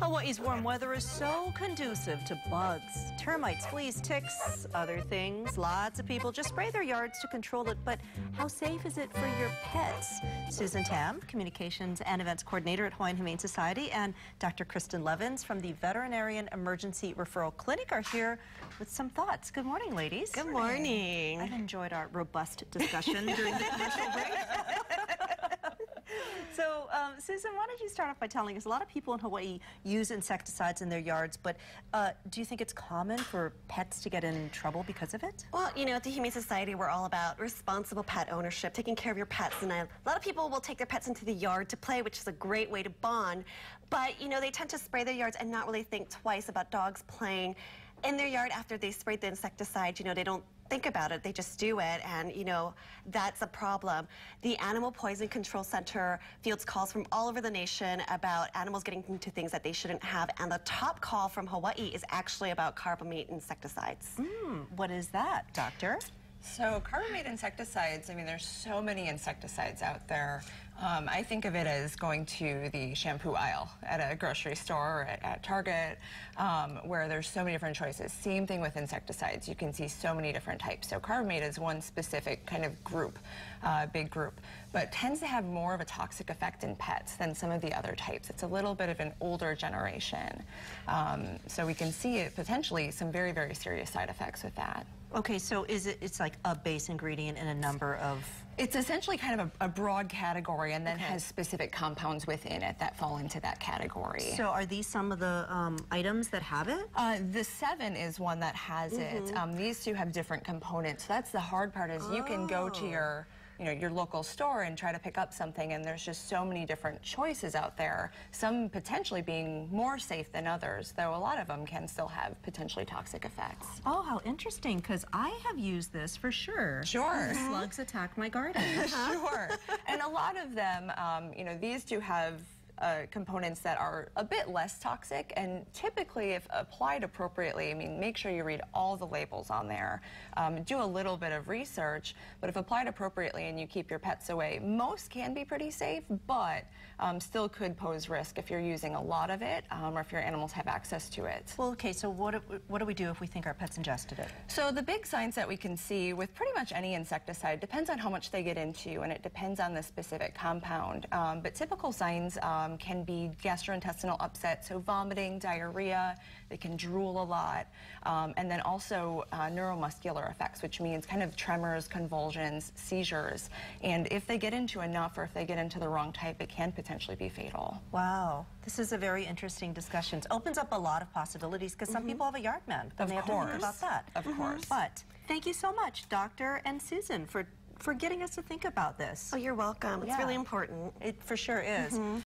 Hawaii's warm weather is so conducive to bugs, termites, fleas, ticks, other things. Lots of people just spray their yards to control it, but how safe is it for your pets? Susan Tam, Communications and Events Coordinator at Hawaiian Humane Society, and Dr. Kristen Levins from the Veterinarian Emergency Referral Clinic are here with some thoughts. Good morning, ladies. Good morning. I've enjoyed our robust discussion during the commercial break. So, um, Susan, why don't you start off by telling us, a lot of people in Hawaii use insecticides in their yards, but uh, do you think it's common for pets to get in trouble because of it? Well, you know, at the Humane Society, we're all about responsible pet ownership, taking care of your pets. And a lot of people will take their pets into the yard to play, which is a great way to bond. But, you know, they tend to spray their yards and not really think twice about dogs playing in their yard after they sprayed the insecticide. You know, they don't think about it, they just do it, and you know, that's a problem. The Animal Poison Control Center fields calls from all over the nation about animals getting into things that they shouldn't have, and the top call from Hawaii is actually about carbamate insecticides. Mm, what is that, doctor? So carbamate insecticides, I mean, there's so many insecticides out there. Um, I think of it as going to the shampoo aisle at a grocery store or at, at Target, um, where there's so many different choices. Same thing with insecticides. You can see so many different types. So carbamate is one specific kind of group, uh, big group, but tends to have more of a toxic effect in pets than some of the other types. It's a little bit of an older generation. Um, so we can see it potentially some very, very serious side effects with that. Okay, so is it, it's like a base ingredient in a number of... It's essentially kind of a, a broad category and then okay. has specific compounds within it that fall into that category. So are these some of the um, items that have it? Uh, the Sevin is one that has mm -hmm. it. Mm-hmm. Um, these two have different components. that's the hard part is oh. you can go to your you know, your local store and try to pick up something and there's just so many different choices out there, some potentially being more safe than others, though a lot of them can still have potentially toxic effects. Oh, how interesting, because I have used this for sure. Sure. Slugs attack my garden. sure. And a lot of them, um, you know, these two have uh, components that are a bit less toxic and typically if applied appropriately, I mean, make sure you read all the labels on there. Um, do a little bit of research, but if applied appropriately and you keep your pets away, most can be pretty safe, but um, still could pose risk if you're using a lot of it um, or if your animals have access to it. Well, okay, so what do, what do we do if we think our pets ingested it? So the big signs that we can see with pretty much any insecticide depends on how much they get into and it depends on the specific compound. Um, but typical signs um, um, can be gastrointestinal upset, so vomiting, diarrhea, they can drool a lot, um, and then also uh, neuromuscular effects, which means kind of tremors, convulsions, seizures. And if they get into enough or if they get into the wrong type, it can potentially be fatal. Wow. This is a very interesting discussion. It opens up a lot of possibilities because mm -hmm. some people have a yard man. Of they course. have to think about that. Of mm -hmm. course. But thank you so much, Doctor and Susan, for for getting us to think about this. Oh, you're welcome. It's really important. It for sure is. Mm -hmm.